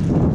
you